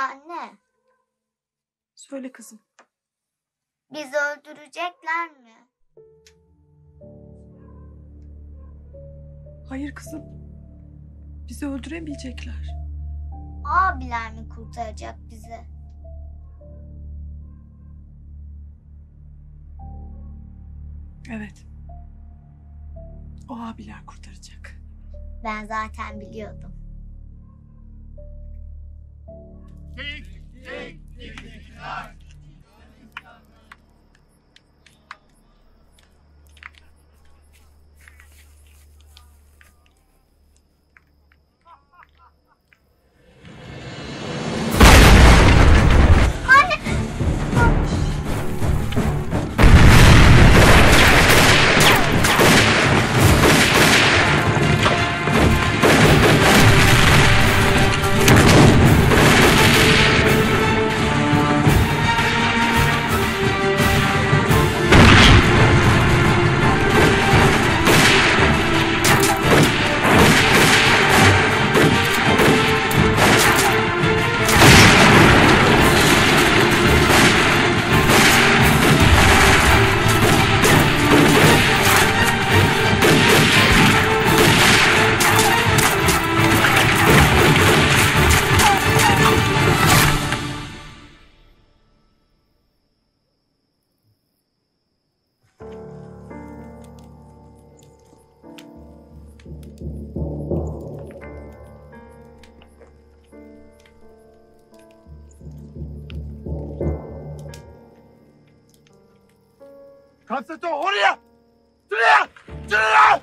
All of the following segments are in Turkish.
Anne, Söyle kızım. bizi öldürecekler mi? Hayır kızım. Bizi öldüremeyecekler. Abiler mi kurtaracak bizi? Evet. O abiler kurtaracak. Ben zaten biliyordum. See? Kasete oraya! Şuraya! Şuraya!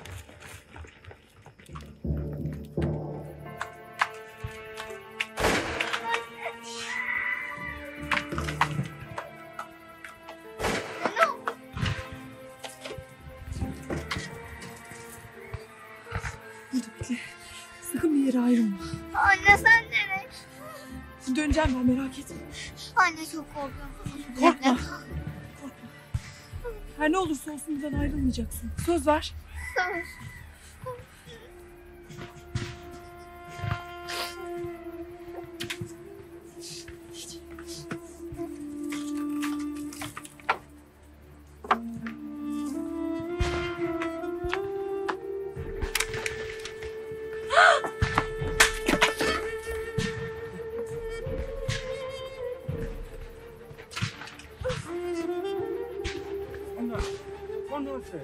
Burada bekle. Sakın bir yere ayrılma. Anne sen nereye? Döneceğim ben merak etme. Anne çok korkuyorum. Korkma. Ne olursa olsun buradan ayrılmayacaksın. Söz ver. Söz. ona conoce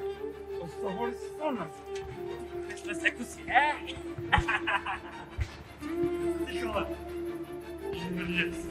os sabores sonas. Você consegue? Fica lá. Beleza.